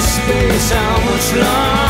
space, how much longer?